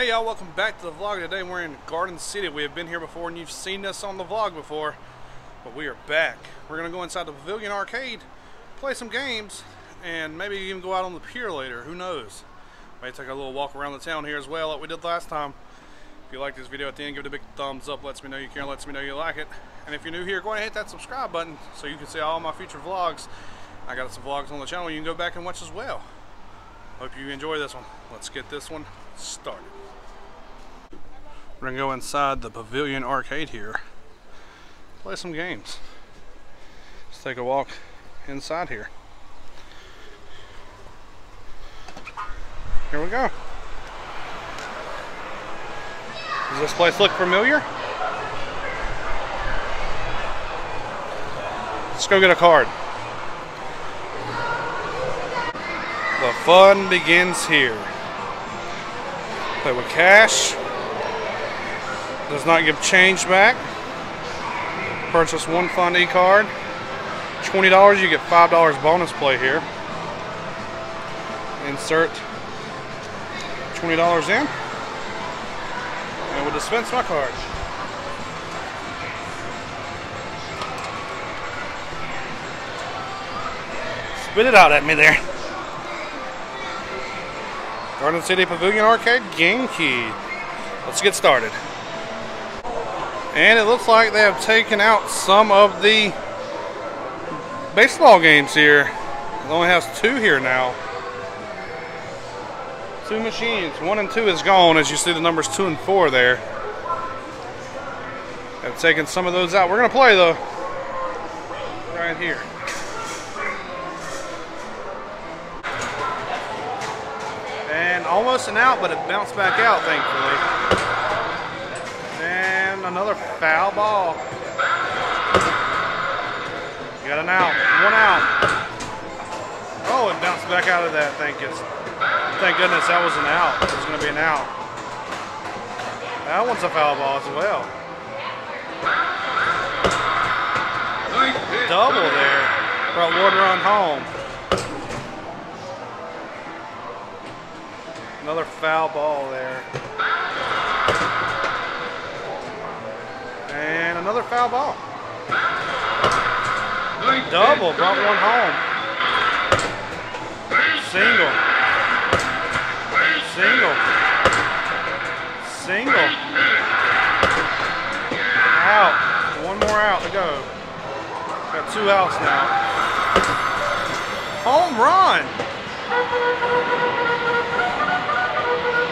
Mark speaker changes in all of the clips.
Speaker 1: Hey y'all, welcome back to the vlog. Today we're in Garden City. We have been here before and you've seen us on the vlog before, but we are back. We're gonna go inside the Pavilion Arcade, play some games, and maybe even go out on the pier later, who knows. May take a little walk around the town here as well like we did last time. If you like this video at the end, give it a big thumbs up, lets me know you care, lets me know you like it. And if you're new here, go ahead and hit that subscribe button so you can see all my future vlogs. I got some vlogs on the channel you can go back and watch as well. Hope you enjoy this one. Let's get this one started. We're gonna go inside the Pavilion Arcade here. Play some games. Let's take a walk inside here. Here we go. Does this place look familiar? Let's go get a card. The fun begins here. Play with cash. Does not give change back. Purchase one fun e-card. $20, you get $5 bonus play here. Insert $20 in. And we'll dispense my card. Spit it out at me there. Garden City Pavilion Arcade game key. Let's get started. And it looks like they have taken out some of the baseball games here. It only has two here now. Two machines. One and two is gone as you see the numbers two and four there. Have taken some of those out. We're going to play though. Right here. And almost an out, but it bounced back out, thankfully. Another foul ball. got an out. One out. Oh, it bounced back out of that. Thank you. Thank goodness that was an out. It was going to be an out. That one's a foul ball as well. Double there. Brought one run home. Another foul ball there. And another foul ball. Double, brought one home. Single. Single. Single. Out. One more out to go. Got two outs now. Home run.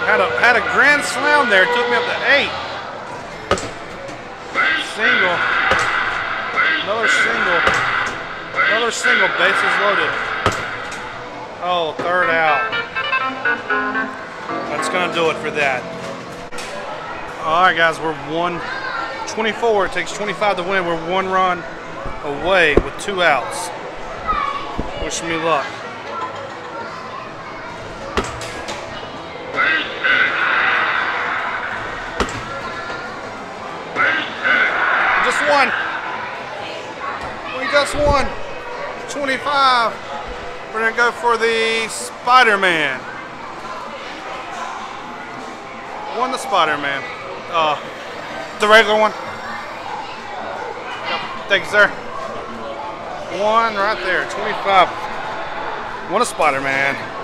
Speaker 1: Had a had a grand slam there. Took me up to eight. Single. Another single. Another single. Bases loaded. Oh, third out. That's gonna do it for that. All right, guys, we're 124. It takes 25 to win. We're one run away with two outs. Wish me luck. We just 25. We're gonna go for the Spider-Man. Won the Spider-Man. Uh, the regular one. Thank you, sir. One right there, 25. One a Spider-Man.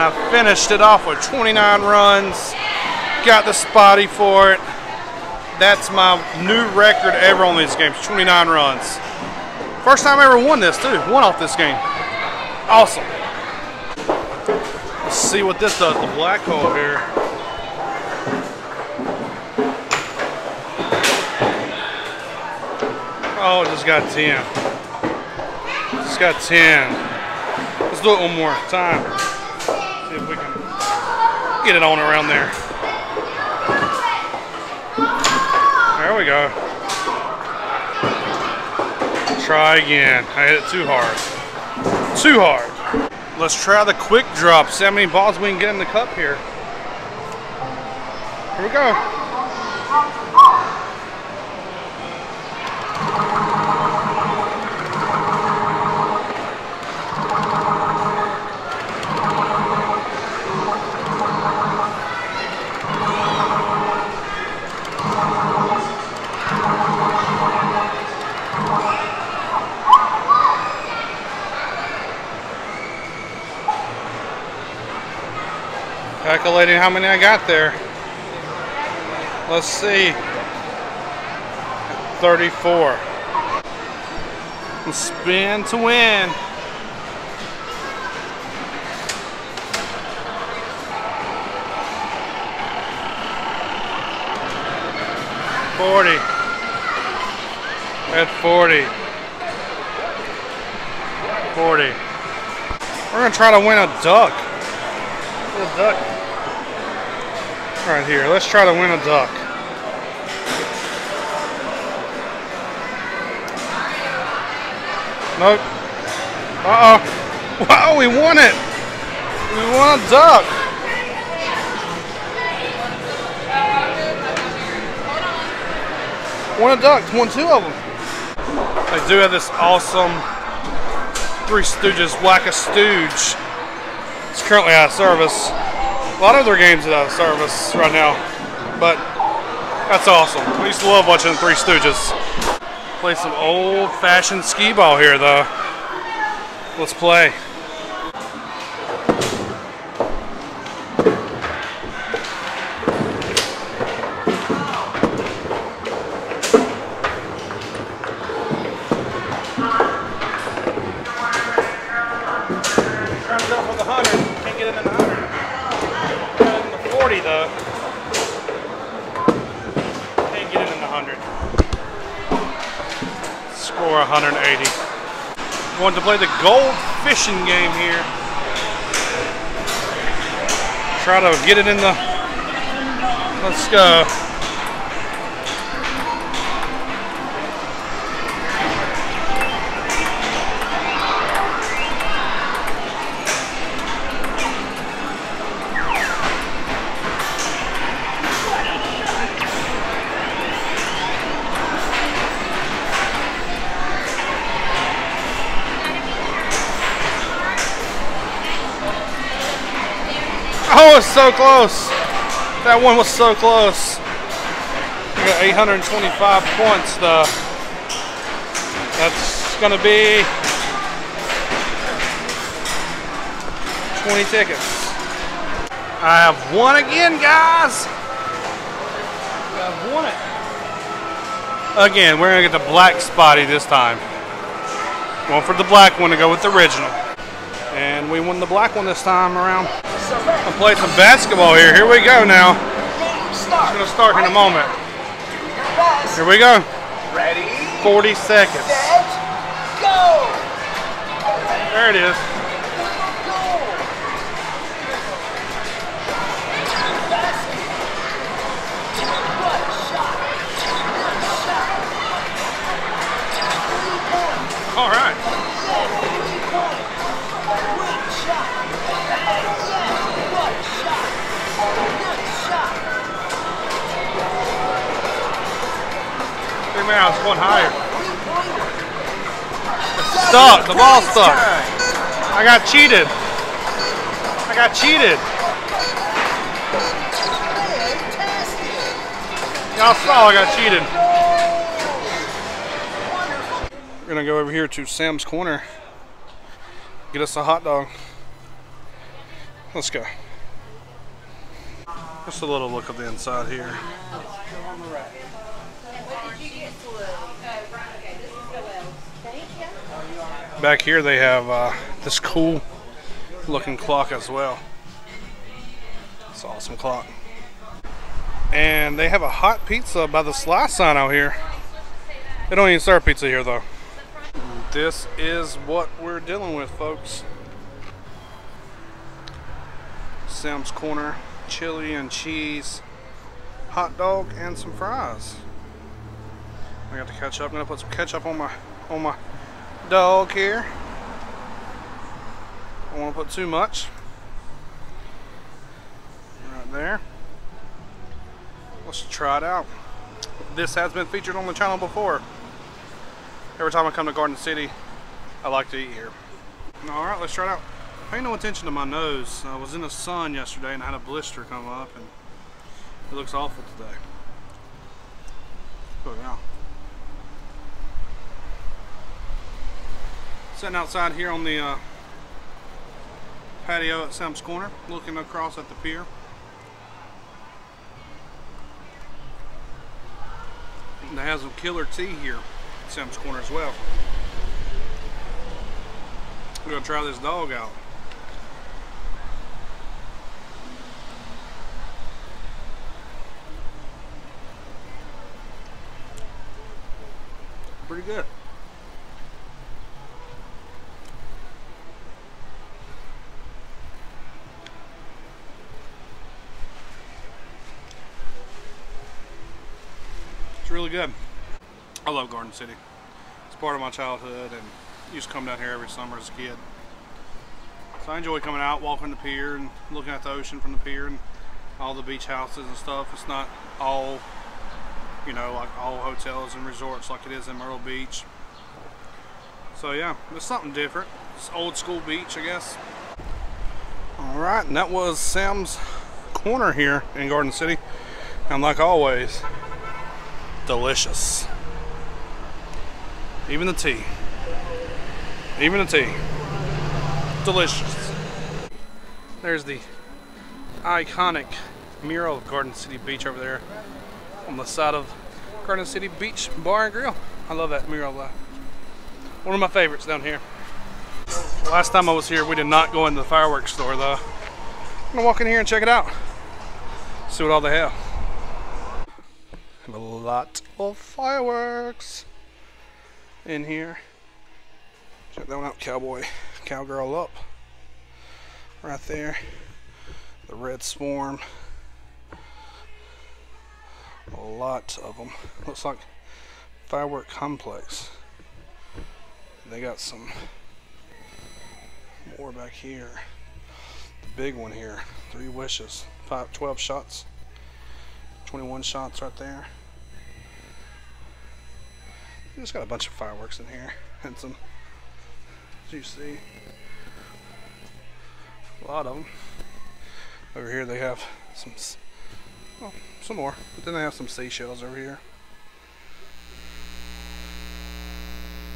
Speaker 1: And I finished it off with 29 runs. Got the spotty for it. That's my new record ever on these games, 29 runs. First time I ever won this too, won off this game. Awesome. Let's see what this does, the black hole here. Oh, just got 10. Just got 10. Let's do it one more time. See if we can get it on around there. There we go. Try again. I hit it too hard. Too hard. Let's try the quick drop. See how many balls we can get in the cup here. Here we go. Calculating how many I got there. Let's see. 34. Spin to win. Forty. At forty. Forty. We're gonna try to win a duck. A duck. Right here. Let's try to win a duck. Nope. Uh-oh. Wow, we won it. We won a duck. Won a duck. Won two of them. They do have this awesome Three Stooges Whack a Stooge. It's currently out of service. A lot of their games out of service right now. But that's awesome. I used to love watching Three Stooges. Play some old-fashioned skee ball here, though. Let's play. Turns up with the 100. Can't get it in the 100. Got it in the 40, though. Can't get it in the 100 score 180. Want to play the gold fishing game here. Try to get it in the. Let's go. Oh, it's so close. That one was so close. We got 825 points though. That's gonna be 20 tickets. I have won again, guys. I've won it. Again, we're gonna get the black spotty this time. Going for the black one to go with the original. And we won the black one this time around. Play some basketball here. Here we go now. It's going to start in a moment. Here we go.
Speaker 2: Ready?
Speaker 1: 40 seconds. There it is. Stuck. The ball's stuck. I got cheated. I got cheated. Y'all saw I got cheated. We're gonna go over here to Sam's Corner. Get us a hot dog. Let's go. Just a little look of the inside here. Back here they have uh, this cool looking clock as well. It's an awesome clock. And they have a hot pizza by the slice sign out here. They don't even serve pizza here though. This is what we're dealing with, folks. Sam's Corner, chili and cheese, hot dog, and some fries. I got the ketchup. I'm gonna put some ketchup on my on my dog here. I don't want to put too much. Right there. Let's try it out. This has been featured on the channel before. Every time I come to Garden City, I like to eat here. Alright, let's try it out. Pay no attention to my nose. I was in the sun yesterday and I had a blister come up and it looks awful today. Oh yeah. Sitting outside here on the uh, patio at Sam's Corner, looking across at the pier. And they have some killer tea here at Sam's Corner as well. We're gonna try this dog out. Pretty good. Really good. I love Garden City. It's part of my childhood and used to come down here every summer as a kid. So I enjoy coming out, walking the pier and looking at the ocean from the pier and all the beach houses and stuff. It's not all, you know, like all hotels and resorts like it is in Myrtle Beach. So yeah, it's something different. It's old school beach, I guess. All right, and that was Sam's Corner here in Garden City. And like always, delicious. Even the tea. Even the tea. Delicious. There's the iconic mural of Garden City Beach over there on the side of Garden City Beach Bar and Grill. I love that mural. One of my favorites down here. Last time I was here, we did not go into the fireworks store though. I'm gonna walk in here and check it out. See what all they have. Lot of fireworks in here. Check that one out, cowboy, cowgirl up. Right there. The red swarm. A lot of them. Looks like firework complex. They got some more back here. The big one here. Three wishes. Five, 12 shots. 21 shots right there. Just got a bunch of fireworks in here and some, as you see, a lot of them. Over here they have some, well, some more, but then they have some seashells over here.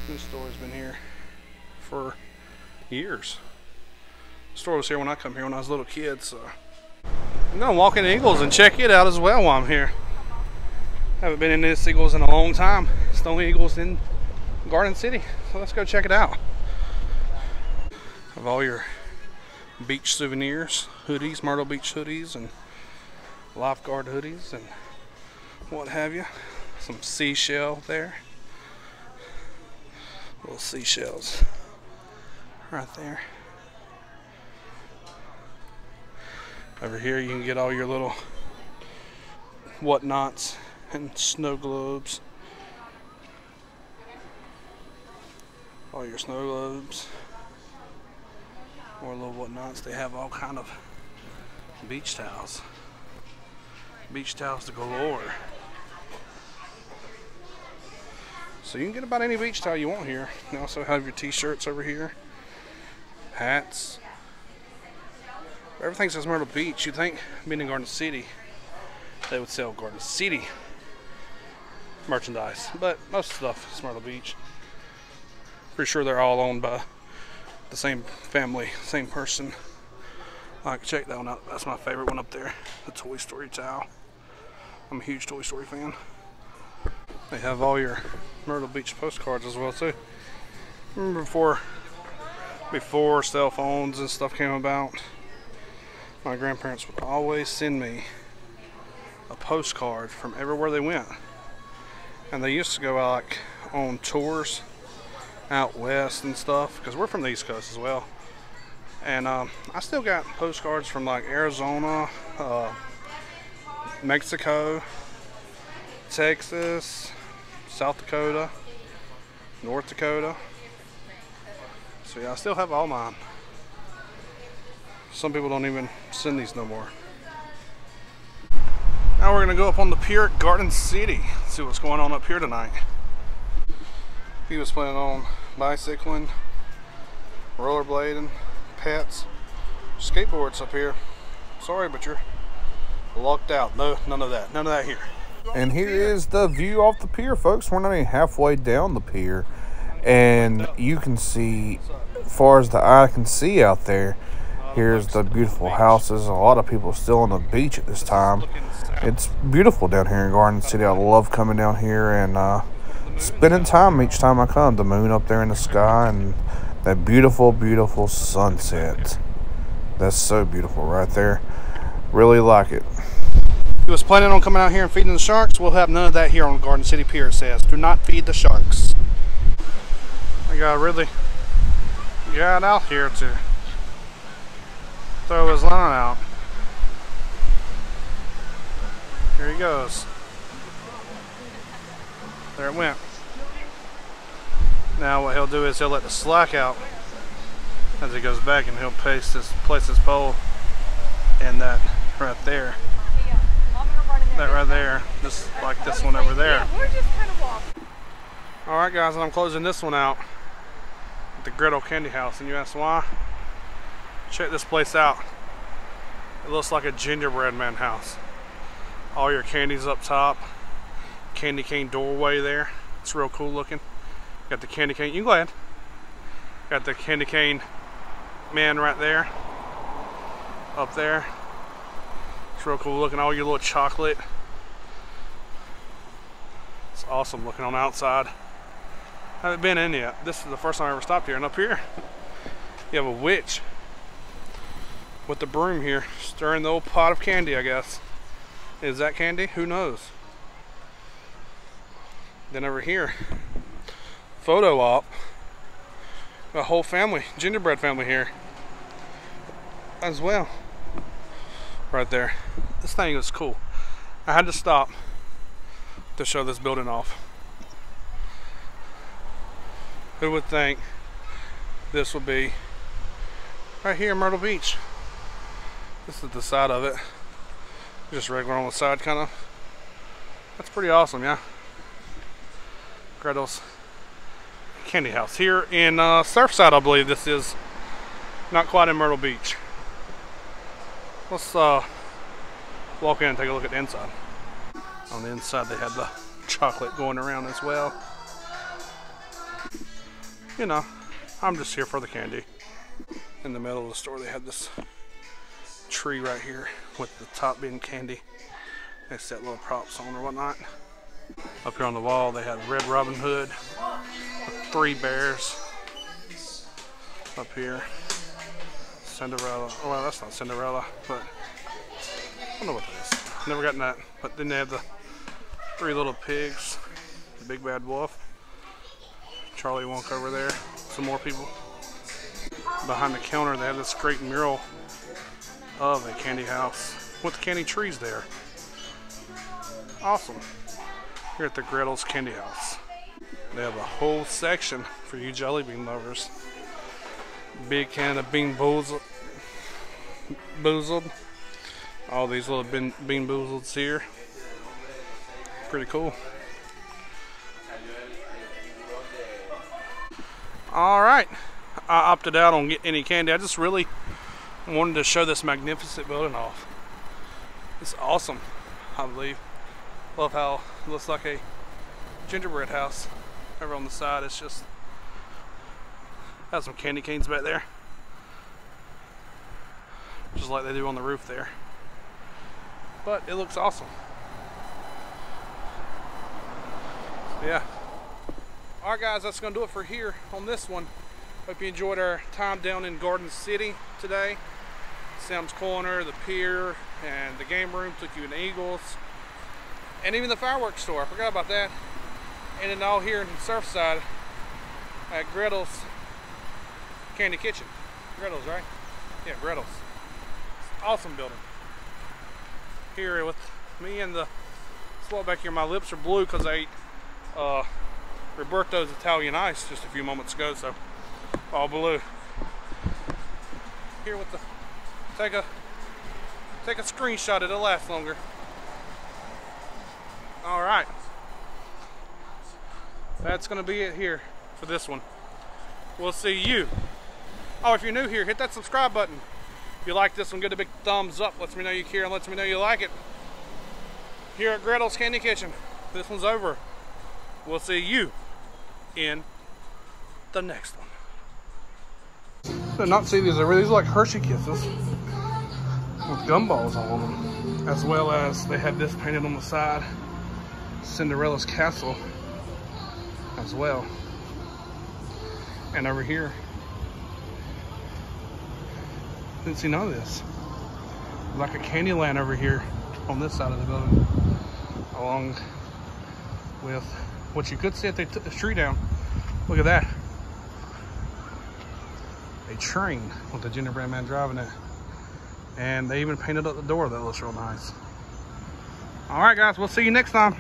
Speaker 1: This store has been here for years. The store was here when I come here when I was a little kid, so I'm gonna walk in Eagles and check it out as well while I'm here. Haven't been in this Eagles in a long time. Only Eagles in Garden City, so let's go check it out. Have all your beach souvenirs, hoodies, Myrtle Beach hoodies, and lifeguard hoodies, and what have you. Some seashell there. Little seashells right there. Over here you can get all your little whatnots and snow globes. All your snow globes. Or little whatnots. They have all kind of beach towels. Beach towels to galore. So you can get about any beach towel you want here. You also have your t-shirts over here. Hats. Everything says Myrtle Beach. You'd think being in Garden City, they would sell Garden City merchandise. But most stuff is Myrtle Beach. Pretty sure they're all owned by the same family, same person. I can check that one out. That's my favorite one up there. The Toy Story towel. I'm a huge Toy Story fan. They have all your Myrtle Beach postcards as well too. Remember before before cell phones and stuff came about, my grandparents would always send me a postcard from everywhere they went. And they used to go out like on tours out west and stuff because we're from the East Coast as well. And um, I still got postcards from like Arizona, uh, Mexico, Texas, South Dakota, North Dakota. So yeah, I still have all mine. Some people don't even send these no more. Now we're gonna go up on the pier at Garden City. See what's going on up here tonight. He was planning on bicycling, rollerblading, pets, skateboards up here. Sorry, but you're locked out. No, none of that. None of that here.
Speaker 3: And here is the view off the pier, folks. We're not even halfway down the pier. And you can see, as far as the eye can see out there, here's the beautiful houses. A lot of people still on the beach at this time. it's beautiful down here in Garden City. I love coming down here and uh, spending time each time I come. The moon up there in the sky and that beautiful, beautiful sunset. That's so beautiful right there. Really like it.
Speaker 1: He was planning on coming out here and feeding the sharks. We'll have none of that here on Garden City Pier. It says, do not feed the sharks. I got really got out here to throw his line out. Here he goes. There it went. Now what he'll do is he'll let the slack out as he goes back and he'll place this, place his pole in that right there. That right there, just like this one over there. Alright guys, and I'm closing this one out at the Gretel Candy House. And you ask why? Check this place out. It looks like a gingerbread man house. All your candies up top. Candy cane doorway there. It's real cool looking. Got the candy cane. You ahead. Got the candy cane man right there. Up there. It's real cool looking. All your little chocolate. It's awesome looking on the outside. Haven't been in yet. This is the first time I ever stopped here. And up here, you have a witch with the broom here, stirring the old pot of candy, I guess. Is that candy? Who knows? Then over here, photo op. A whole family, gingerbread family here as well. Right there. This thing is cool. I had to stop to show this building off. Who would think this would be right here in Myrtle Beach? This is the side of it. Just regular on the side, kind of. That's pretty awesome, yeah. Gretel's Candy House here in uh, Surfside, I believe this is. Not quite in Myrtle Beach. Let's uh, walk in and take a look at the inside. On the inside, they had the chocolate going around as well. You know, I'm just here for the candy. In the middle of the store, they had this tree right here with the top being candy. They set little props on or whatnot. Up here on the wall, they had Red Robin Hood, three bears. Up here, Cinderella. Oh, well, that's not Cinderella, but I don't know what that is. Never gotten that. But then they have the three little pigs, the big bad wolf, Charlie Wonk over there, some more people. Behind the counter, they have this great mural of a candy house with the candy trees there. Awesome. Here at the Gretel's Candy House. They have a whole section for you jelly bean lovers. Big can of BeanBoozled. boozled. All these little bean, BeanBoozleds here. Pretty cool. Alright. I opted out on getting any candy. I just really wanted to show this magnificent building off. It's awesome, I believe. Love how it looks like a gingerbread house over on the side. It's just has some candy canes back there. Just like they do on the roof there. But it looks awesome. Yeah. Alright guys, that's going to do it for here on this one. Hope you enjoyed our time down in Garden City today. Sam's Corner, the pier, and the game room. Took you in Eagles. And even the fireworks store. I forgot about that. And then all here in Surfside at Gretel's Candy Kitchen. Gretel's, right? Yeah, Gretel's. Awesome building. Here with me and the slow back here. My lips are blue because I ate uh, Roberto's Italian Ice just a few moments ago, so all blue. Here with the take a take a screenshot. It'll last longer. All right. That's gonna be it here for this one. We'll see you. Oh, if you're new here, hit that subscribe button. If you like this one, give it a big thumbs up. Lets me know you care and lets me know you like it. Here at Gretel's Candy Kitchen. This one's over. We'll see you in the next one. I did not see these. Are these like Hershey Kisses with gumballs on them. as well as they have this painted on the side, Cinderella's castle as well. And over here, didn't see none of this. Like a Candyland over here on this side of the building, along with what you could see if they took the tree down. Look at that. A train with the gingerbread man driving it. And they even painted up the door that looks real nice. All right, guys, we'll see you next time.